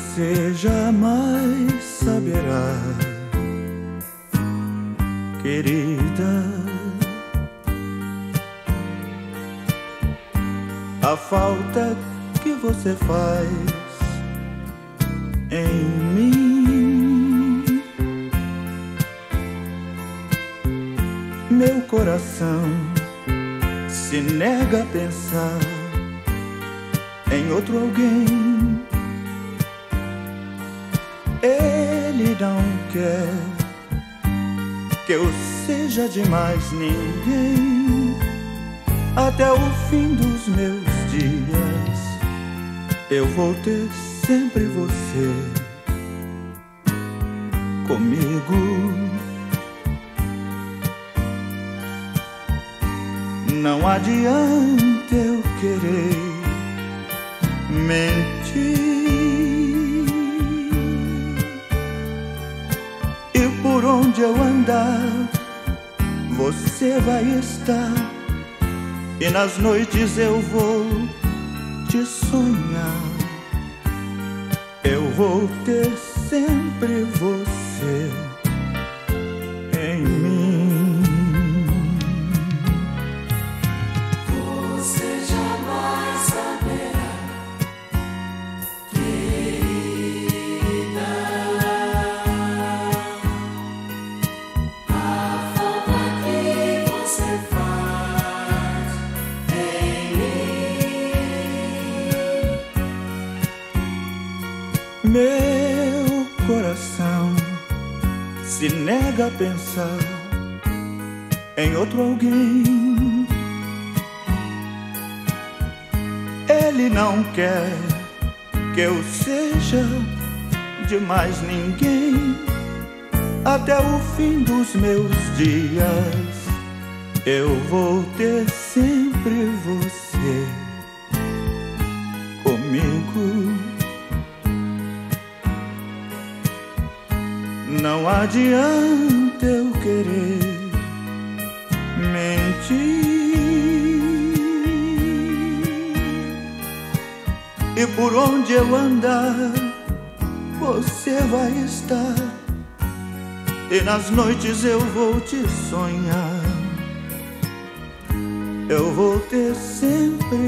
você jamais saberá, querida. A falta que você faz em mim, meu coração se nega a pensar em outro alguém. Ele não quer que eu seja de mais ninguém até o fim dos meus dias. Eu vou ter sempre você comigo. Não adianta eu querer mentir. Onde eu andar, você vai estar. E nas noites eu vou te sonhar. Eu vou ter sempre você Meu coração se nega a pensar em outro alguém. Ele não quer que eu seja de mais ninguém até o fim dos meus dias. Eu vou ter Não adianta eu querer mentir. E por onde eu andar, você vai estar. E nas noites eu vou te sonhar. Eu vou ter sempre